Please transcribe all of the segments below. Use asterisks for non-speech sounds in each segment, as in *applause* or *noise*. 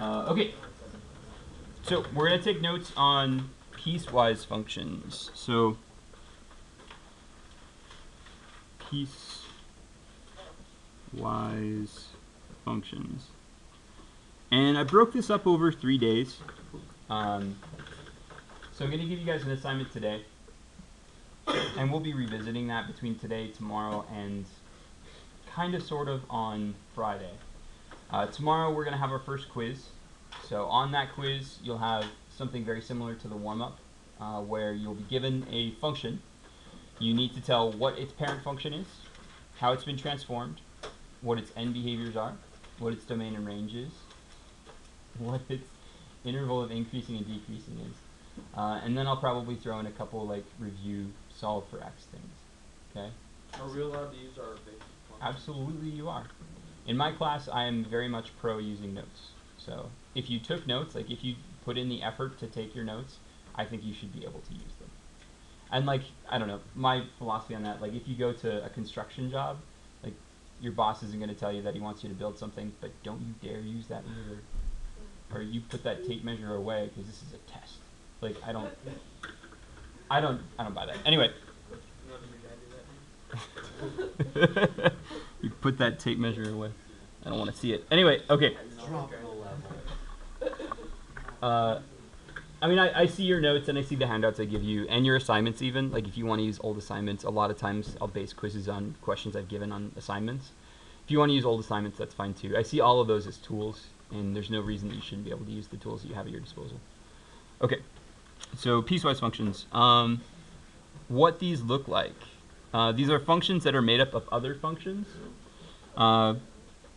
Uh, okay. So we're gonna take notes on piecewise functions. So piecewise functions. And I broke this up over three days. Um, so I'm going to give you guys an assignment today. And we'll be revisiting that between today, tomorrow, and kind of sort of on Friday. Uh, tomorrow we're going to have our first quiz. So on that quiz, you'll have something very similar to the warm-up, uh, where you'll be given a function. You need to tell what its parent function is, how it's been transformed, what its end behaviors are, what its domain and range is, what its interval of increasing and decreasing is. Uh, and then I'll probably throw in a couple like review solve for x things. Okay? Are we allowed to use our basic functions? Absolutely you are. In my class I am very much pro using notes. So if you took notes, like if you put in the effort to take your notes, I think you should be able to use them. And like, I don't know, my philosophy on that, like if you go to a construction job, like your boss isn't going to tell you that he wants you to build something, but don't you dare use that ruler. Or you put that tape measure away because this is a test. Like I don't, I don't, I don't buy that. Anyway, No, did your dad do that? *laughs* you put that tape measure away. I don't want to see it. Anyway, okay. Uh, I mean, I, I see your notes and I see the handouts I give you and your assignments even. Like if you want to use old assignments, a lot of times I'll base quizzes on questions I've given on assignments. If you want to use old assignments, that's fine too. I see all of those as tools, and there's no reason that you shouldn't be able to use the tools that you have at your disposal. Okay, so piecewise functions. Um, what these look like. Uh, these are functions that are made up of other functions. Uh,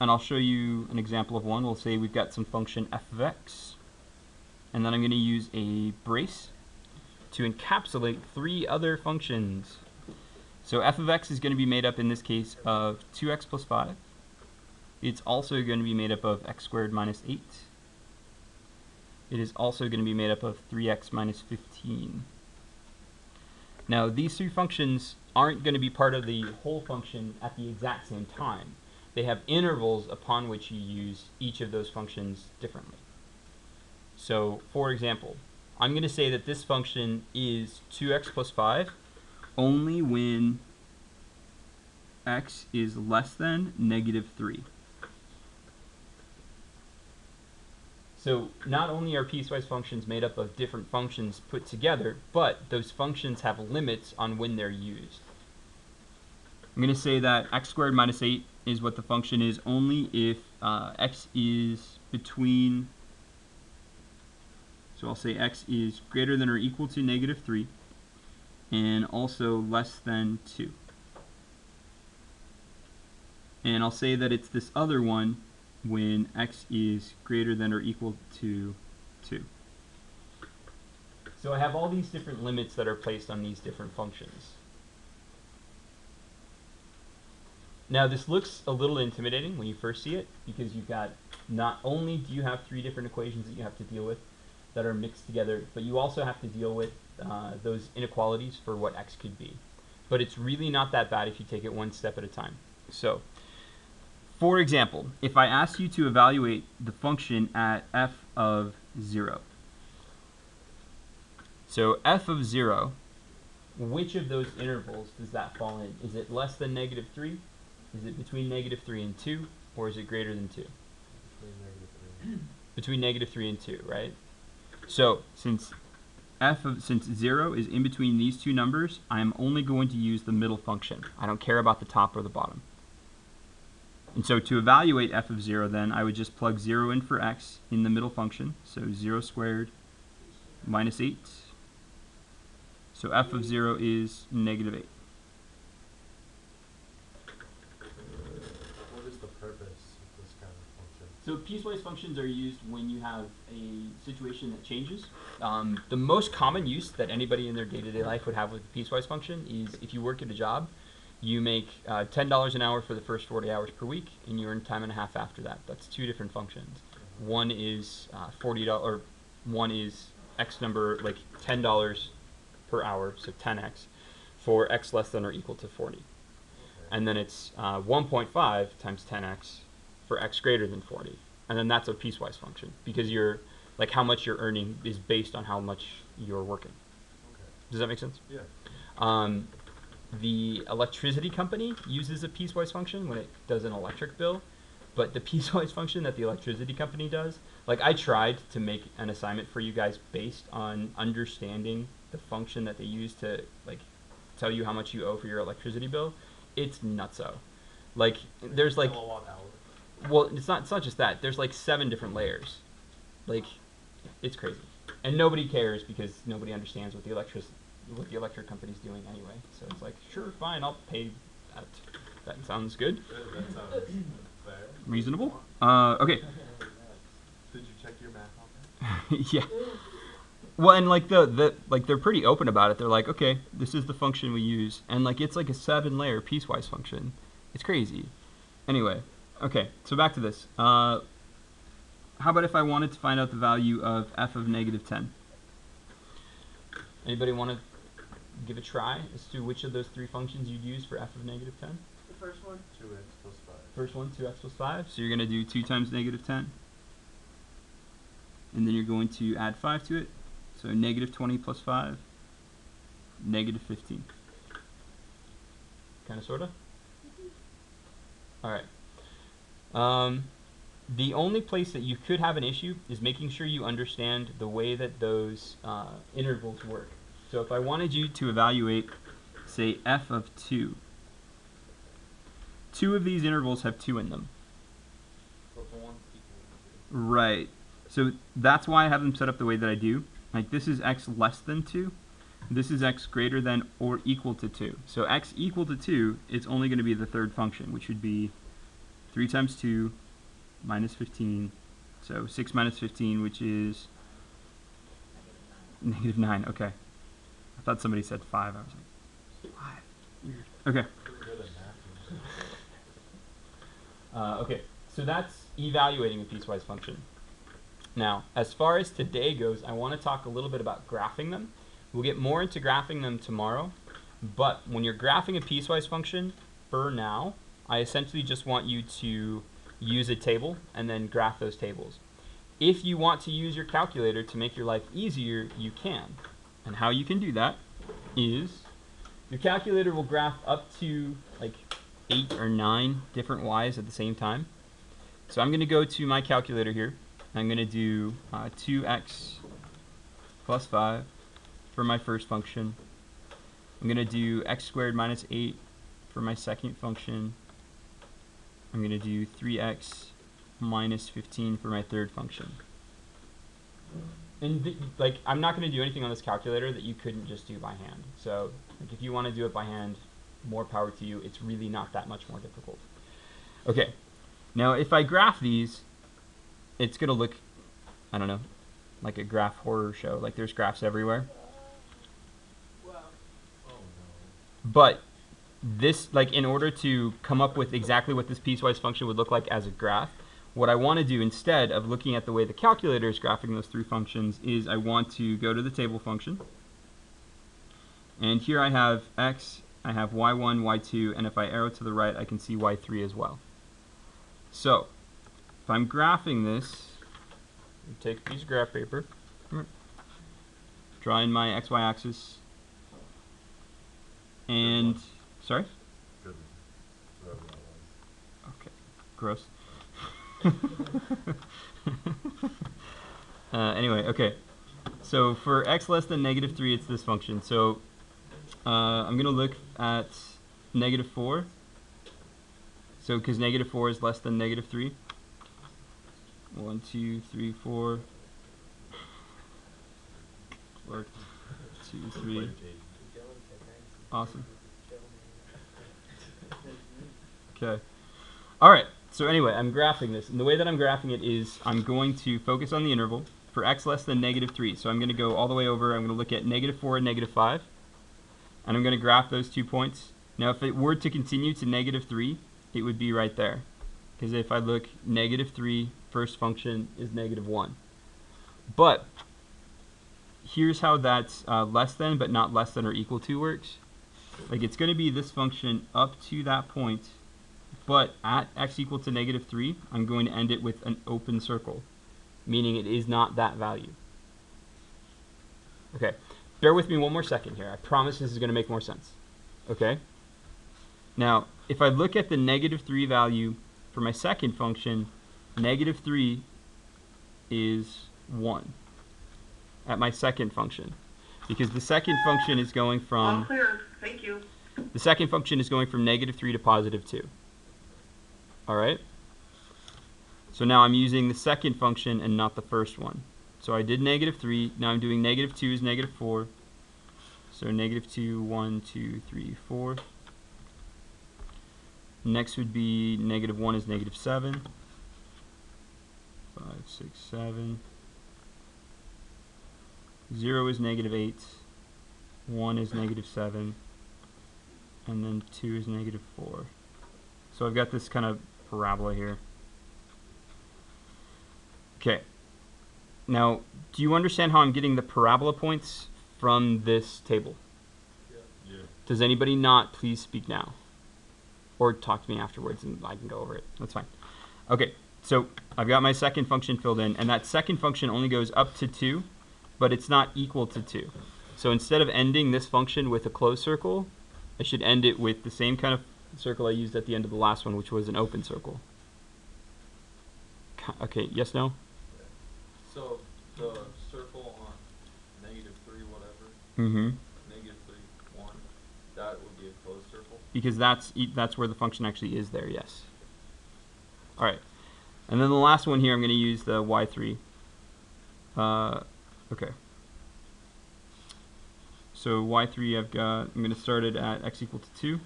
and I'll show you an example of one. We'll say we've got some function f of x, and then I'm going to use a brace to encapsulate three other functions. So f of x is going to be made up in this case of 2x plus 5. It's also going to be made up of x squared minus 8. It is also going to be made up of 3x minus 15. Now these three functions aren't going to be part of the whole function at the exact same time. They have intervals upon which you use each of those functions differently. So for example, I'm going to say that this function is 2x plus 5 only when x is less than negative 3. So not only are piecewise functions made up of different functions put together, but those functions have limits on when they're used. I'm going to say that x squared minus 8 is what the function is only if uh, x is between, so I'll say x is greater than or equal to negative 3, and also less than 2. And I'll say that it's this other one when x is greater than or equal to 2. So I have all these different limits that are placed on these different functions. Now this looks a little intimidating when you first see it because you've got not only do you have three different equations that you have to deal with that are mixed together, but you also have to deal with uh, those inequalities for what x could be. But it's really not that bad if you take it one step at a time. So, for example, if I asked you to evaluate the function at f of 0. So f of 0, which of those intervals does that fall in? Is it less than negative 3? Is it between negative 3 and 2? Or is it greater than 2? Between negative 3 and 2, right? So, since f of since 0 is in between these two numbers, I am only going to use the middle function. I don't care about the top or the bottom. And so to evaluate f of 0 then, I would just plug 0 in for x in the middle function. So 0 squared minus 8. So f of 0 is negative 8. What is the purpose of this kind of function? So piecewise functions are used when you have a situation that changes. Um, the most common use that anybody in their day-to-day life would have with a piecewise function is if you work at a job, you make uh, $10 an hour for the first 40 hours per week, and you earn time and a half after that. That's two different functions. One is uh, $40, or one is X number, like $10 per hour, so 10x, for X less than or equal to 40. And then it's uh, 1.5 times 10x for X greater than 40. and then that's a piecewise function because you're like how much you're earning is based on how much you're working. Okay. Does that make sense? Yeah. Um, the electricity company uses a piecewise function when it does an electric bill, but the *laughs* piecewise function that the electricity company does, like I tried to make an assignment for you guys based on understanding the function that they use to like tell you how much you owe for your electricity bill. It's nutso. Like there's like. Well, it's not. It's not just that. There's like seven different layers. Like, it's crazy, and nobody cares because nobody understands what the electric what the electric company's doing anyway. So it's like, sure, fine, I'll pay that. That sounds good. That, that sounds fair. Reasonable. Uh, okay. Did you check your math on that? *laughs* yeah. Well, and like the the like they're pretty open about it. They're like, okay, this is the function we use, and like it's like a seven layer piecewise function. It's crazy. Anyway, okay, so back to this. Uh, how about if I wanted to find out the value of f of negative ten? Anybody want to give a try as to which of those three functions you'd use for f of negative ten? The first one? Two x plus five. First one, 2x plus 5. So you're going to do 2 times negative 10. And then you're going to add 5 to it. So negative 20 plus 5, negative 15. Kind of, sort of? Alright. Um, the only place that you could have an issue is making sure you understand the way that those uh, intervals work. So if I wanted you to evaluate, say, f of 2, two of these intervals have 2 in them. But one's equal Right. So that's why I have them set up the way that I do. Like this is x less than 2. This is x greater than or equal to 2. So x equal to 2, it's only going to be the third function, which would be 3 times 2 minus 15. So 6 minus 15, which is negative 9. Okay. I thought somebody said 5. I was like, 5. Weird. Okay. *laughs* Uh, okay, so that's evaluating a piecewise function. Now, as far as today goes, I want to talk a little bit about graphing them. We'll get more into graphing them tomorrow, but when you're graphing a piecewise function, for now, I essentially just want you to use a table and then graph those tables. If you want to use your calculator to make your life easier, you can. And how you can do that is your calculator will graph up to like eight or nine different y's at the same time. So I'm going to go to my calculator here. I'm going to do uh, 2x plus 5 for my first function. I'm going to do x squared minus 8 for my second function. I'm going to do 3x minus 15 for my third function. And th- like I'm not going to do anything on this calculator that you couldn't just do by hand. So like if you want to do it by hand, more power to you. It's really not that much more difficult. Okay, now if I graph these, it's gonna look, I don't know, like a graph horror show. Like there's graphs everywhere. Oh no. But this, like, in order to come up with exactly what this piecewise function would look like as a graph, what I want to do instead of looking at the way the calculator is graphing those three functions is I want to go to the table function. And here I have x, I have y1, y2, and if I arrow to the right, I can see y3 as well. So, if I'm graphing this, take a piece of graph paper, drawing my xy axis, and sorry, Goodness. Whatever that was. okay, gross. *laughs* uh, anyway, okay. So for x less than negative three, it's this function. So uh, I'm gonna look at negative four. So because negative four is less than negative three. One, two, three, four. Worked. Two, three. Played Jade. Awesome. Okay. All right. So anyway, I'm graphing this, and the way that I'm graphing it is I'm going to focus on the interval for x less than negative 3. So I'm going to go all the way over. I'm going to look at negative 4 and negative 5, and I'm going to graph those two points. Now, if it were to continue to negative 3, it would be right there. Because if I look negative 3, first function is negative 1. But here's how that's uh, less than but not less than or equal to works. Like it's going to be this function up to that point But at x equal to negative 3, I'm going to end it with an open circle, meaning it is not that value. Okay, bear with me one more second here. I promise this is going to make more sense. Okay? Now, if I look at the negative 3 value for my second function, negative 3 is 1 at my second function. Because the second function is going from thank you. the second function is going from negative 3 to positive 2. Alright? So now I'm using the second function and not the first one. So I did negative 3, now I'm doing negative 2 is negative 4. So negative 2, 1, 2, 3, 4. Next would be negative 1 is negative 7. 5, 6, 7. 0 is negative 8. 1 is negative 7 and then 2 is negative 4. So I've got this kind of parabola here. Okay. Now, do you understand how I'm getting the parabola points from this table? Yeah. Does anybody not please speak now? Or talk to me afterwards and I can go over it. That's fine. Okay, so I've got my second function filled in, and that second function only goes up to 2, but it's not equal to 2. So instead of ending this function with a closed circle, I should end it with the same kind of circle I used at the end of the last one, which was an open circle. Okay, yes, no? So the circle on negative three, whatever, Mm-hmm. negative three, one, that would be a closed circle. Because that's that's where the function actually is there, yes. All right. And then the last one here, I'm going to use the y3. Uh, okay. So y3, I've got, I'm going to start it at x equal to 2,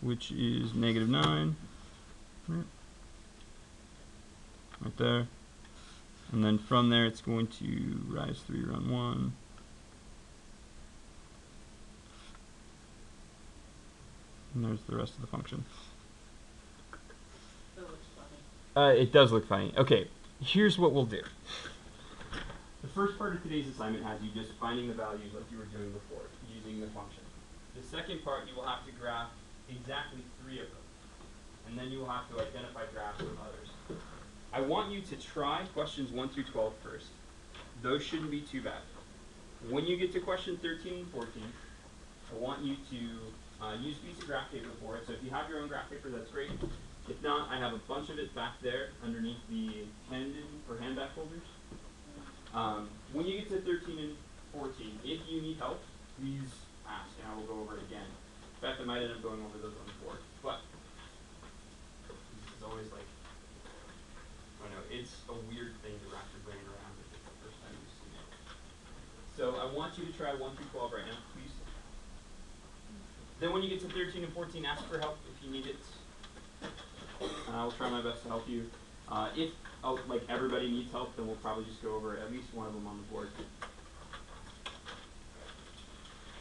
which is negative 9. Right. Right there. And then from there, it's going to rise 3, run 1. And there's the rest of the function. That looks funny. Uh, it does look funny. Okay, here's what we'll do. The first part of today's assignment has you just finding the values like you were doing before, using the function. The second part, you will have to graph exactly three of them. And then you will have to identify graphs from others. I want you to try questions 1 through 12 first. Those shouldn't be too bad. When you get to question 13 and 14, I want you to uh, use piece of graph paper for it. So if you have your own graph paper, that's great. If not, I have a bunch of it back there underneath the handed or handback folders. Um, when you get to 13 and 14, if you need help, please ask and I will go over it again. In fact, I might end up going over those on the board. But this is always like, I don't know, it's a weird thing to wrap your brain around if it's the first time you've seen it. So I want you to try 1 through 12 right now, please. Then when you get to 13 and 14, ask for help if you need it and I will try my best to help you. Uh, if oh, like everybody needs help, then we'll probably just go over at least one of them on the board.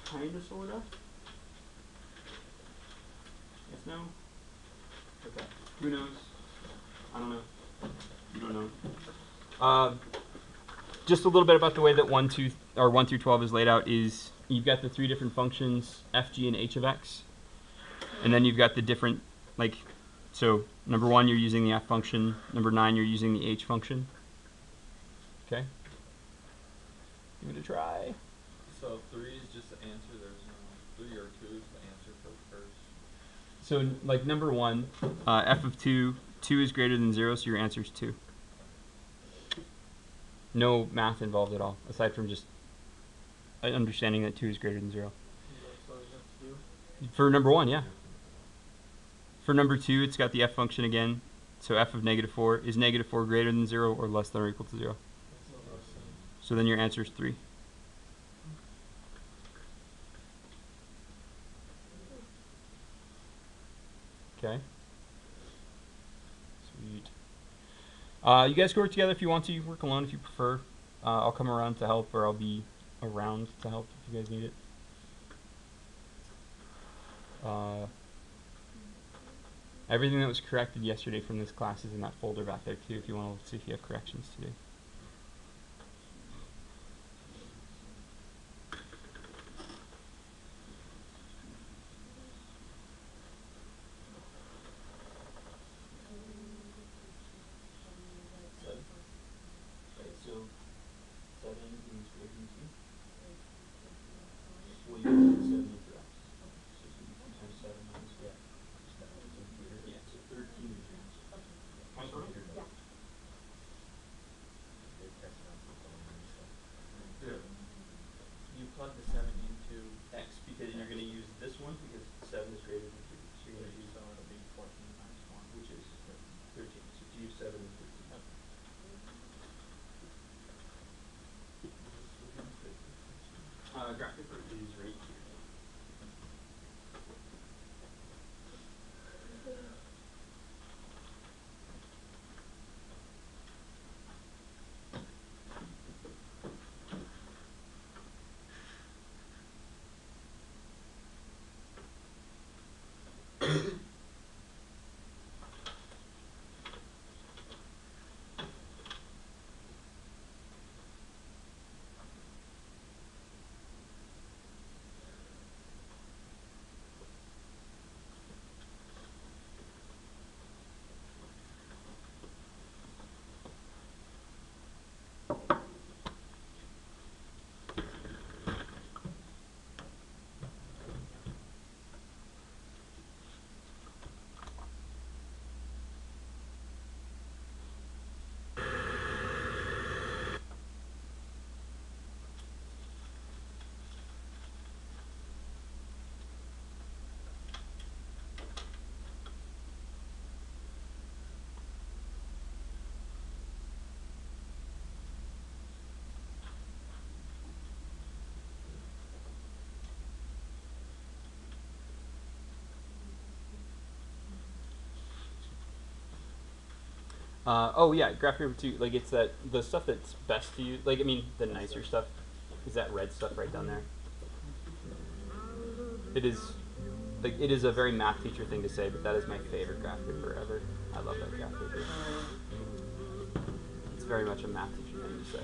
Kinda, sorta. Yes, no. Okay. Who knows? I don't know. You don't know. Uh, just a little bit about the way that one, two, or one through twelve is laid out is you've got the three different functions f, g, and h of x, and then you've got the different like so number one, you're using the f function. Number nine, you're using the h function. Okay. Give it a try. So three is just the answer, there's no, three or two is the answer for the first. So like number one, uh, f of two, two is greater than zero, so your answer is two. No math involved at all, aside from just uh, understanding that two is greater than zero. That's all you have to do? For number one, yeah. For number two, it's got the f function again. So f of negative 4 is negative 4 greater than 0 or less than or equal to 0. So then your answer is 3. Okay. Sweet. Uh, you guys can work together if you want to. You work alone if you prefer. Uh, I'll come around to help, or I'll be around to help if you guys need it. Uh, everything that was corrected yesterday from this class is in that folder back there too. If you want to see if you have corrections today. Uh, oh yeah, graph paper two. Like it's that the stuff that's best to use. Like I mean, the nicer stuff is that red stuff right down there. It is, like it is a very math teacher thing to say, but that is my favorite graph paper ever. I love that graph paper. It's very much a math teacher thing to say.